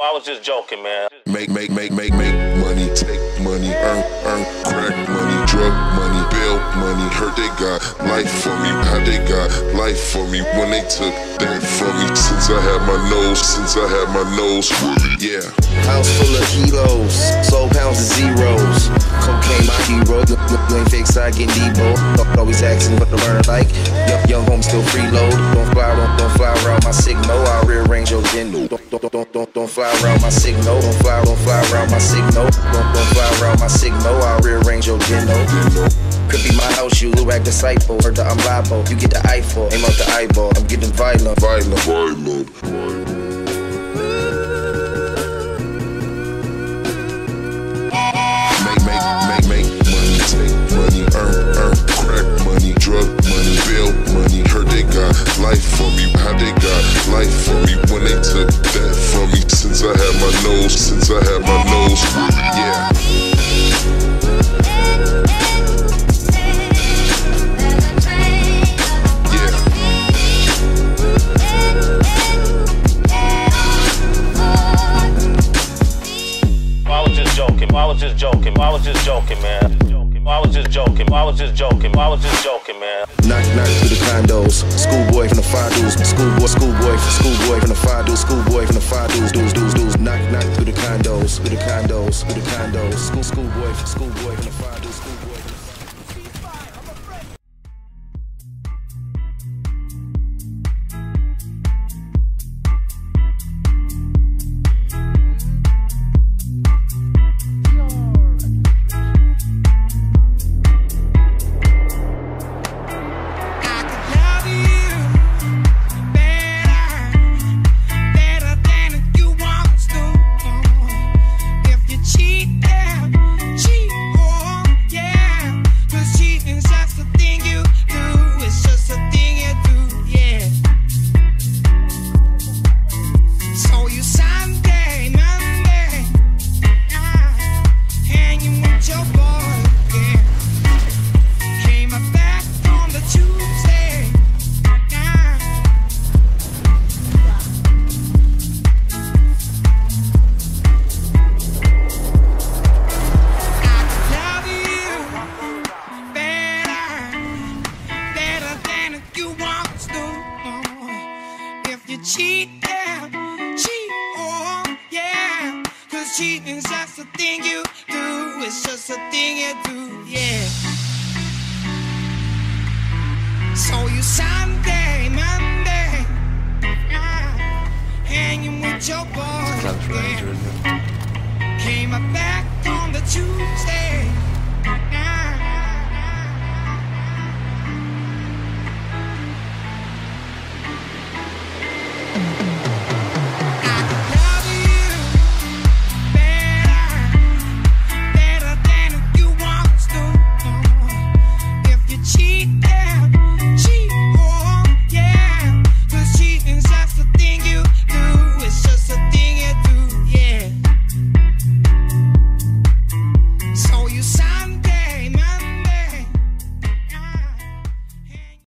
I was just joking, man. Make, make, make, make, make money, take money, earn, earn, crack money, drug money, got life for me, how they got life for me when they took that from me. Since I had my nose, since I had my nose fully, yeah. House full of kilos, soul pounds of zeros. Cocaine, my hero. You, ain't fake side getting Debo. Always asking what to learn like. Young, young home still freeload. Don't fly, don't, don't fly around my signal. I'll rearrange your gendo. Don't, don't, don't, don't, don't fly around my signal. Don't fly, don't fly around my signal. Don't, don't fly around my signal. I'll rearrange your gendo. Could be my house, you like disciple. Heard that I'm liable. You get the eyeball, aim out the eyeball. I'm getting violent, violent, Violent. Make, make, make, make money, take money, earn, earn, crack money, drug money, bail money. Heard they got life for me, how they got life for me when they took that from me. Since I had my nose, since I had my joking. I was just joking, man. I was just joking. I was just joking. I was just joking, man. Knock, knock through the condos. Schoolboy from the five dudes. Schoolboy, schoolboy, schoolboy from the five dudes. Schoolboy from the five dudes, dudes, dudes, dudes. Knock, knock through the condos. Through the condos. Through the condos. School, schoolboy, schoolboy from the five dudes. Schoolboy Cheat, yeah, cheat, oh yeah. 'Cause cheating's just a thing you do. It's just a thing you do, yeah. So you Sunday, Monday, ah, hanging with your boy. yeah. Came back on the Tuesday. Mm-hmm.